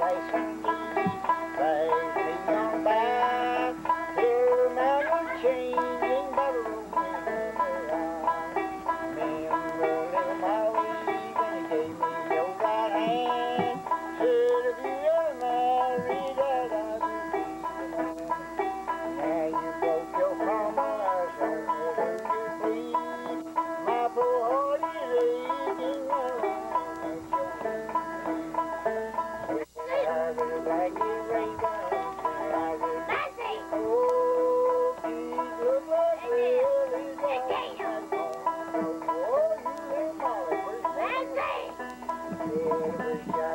Congratulations. yeah.